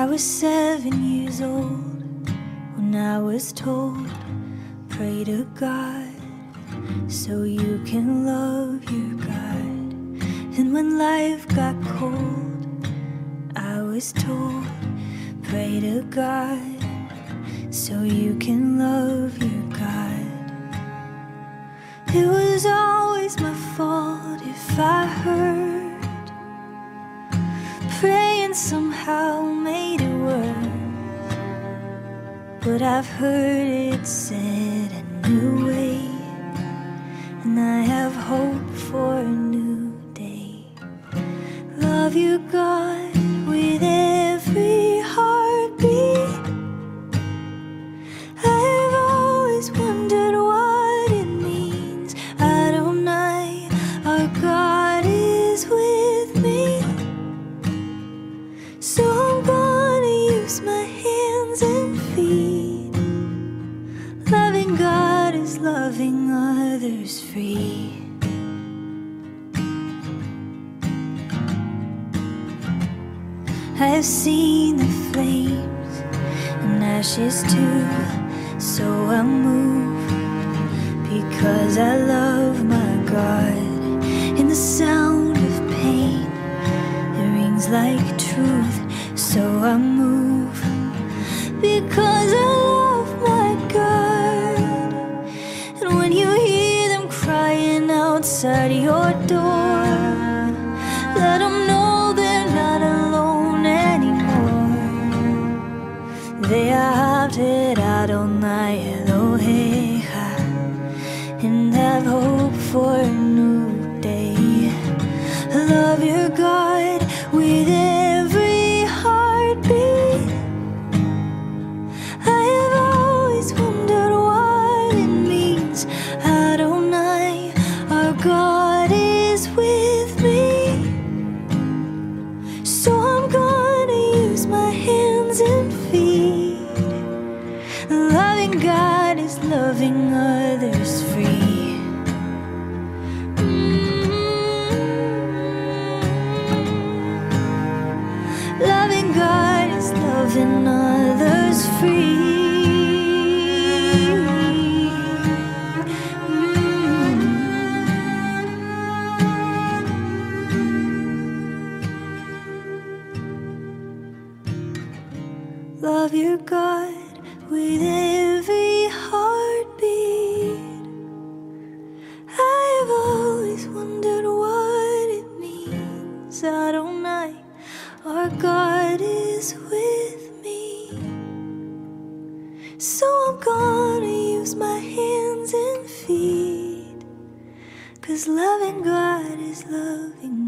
I was seven years old when I was told, pray to God so you can love your God. And when life got cold, I was told, pray to God so you can love your God. It was always my fault if I hurt. Praying somehow But I've heard it said a new way, and I have hope for a new day. Love you, God, with free. I have seen the flames and ashes too, so I move because I love my God. In the sound of pain, it rings like truth, so I move because I outside your door, let God is loving others free. Mm. Loving God is loving others free. Mm. Love your God with Adonai, our God is with me. So I'm gonna use my hands and feet. Cause loving God is loving